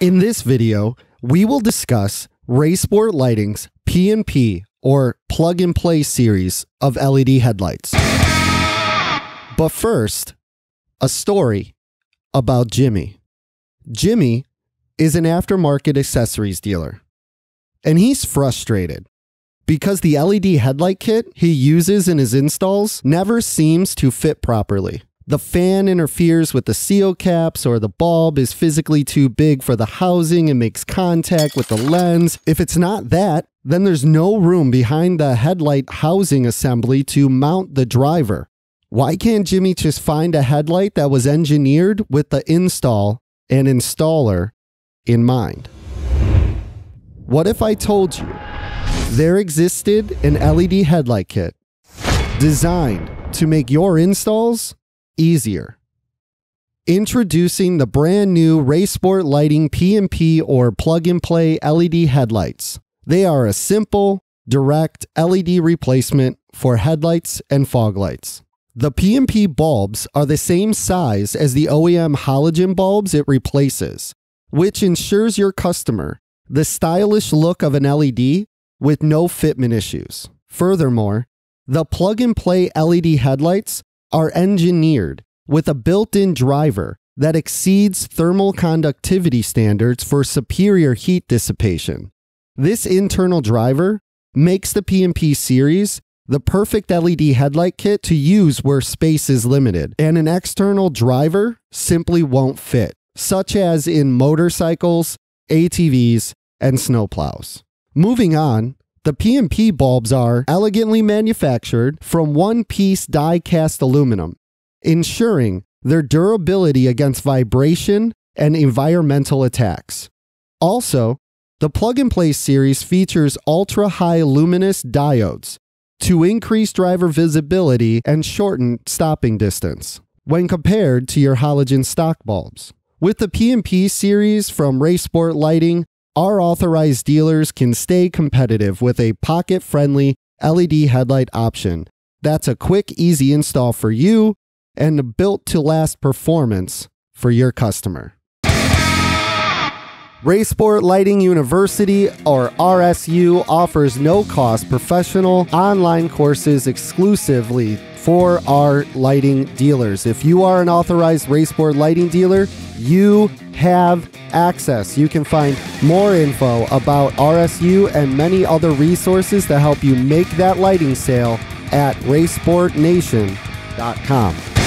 In this video, we will discuss Race Sport Lighting's P&P or plug and play series of LED headlights. But first, a story about Jimmy. Jimmy is an aftermarket accessories dealer, and he's frustrated because the LED headlight kit he uses in his installs never seems to fit properly. The fan interferes with the seal caps, or the bulb is physically too big for the housing and makes contact with the lens. If it's not that, then there's no room behind the headlight housing assembly to mount the driver. Why can't Jimmy just find a headlight that was engineered with the install and installer in mind? What if I told you there existed an LED headlight kit designed to make your installs easier? Introducing the brand new Race Sport Lighting P&P or plug and play LED headlights. They are a simple, direct LED replacement for headlights and fog lights. The P&P bulbs are the same size as the OEM halogen bulbs it replaces, which ensures your customer the stylish look of an LED with no fitment issues. Furthermore, the plug and play LED headlights are engineered with a built in driver that exceeds thermal conductivity standards for superior heat dissipation. This internal driver makes the P&P series the perfect LED headlight kit to use where space is limited, and an external driver simply won't fit, such as in motorcycles, ATVs, and snowplows. Moving on, the P&P bulbs are elegantly manufactured from one-piece die-cast aluminum, ensuring their durability against vibration and environmental attacks. Also, the plug and play series features ultra high luminous diodes to increase driver visibility and shorten stopping distance when compared to your halogen stock bulbs. With the P&P series from Race Sport Lighting, our authorized dealers can stay competitive with a pocket-friendly LED headlight option. That's a quick, easy install for you and a built-to-last performance for your customer. Race Sport Lighting University, or RSU, offers no cost professional online courses exclusively for our lighting dealers. If you are an authorized Race Sport lighting dealer, you have access. You can find more info about RSU and many other resources to help you make that lighting sale at racesportnation.com.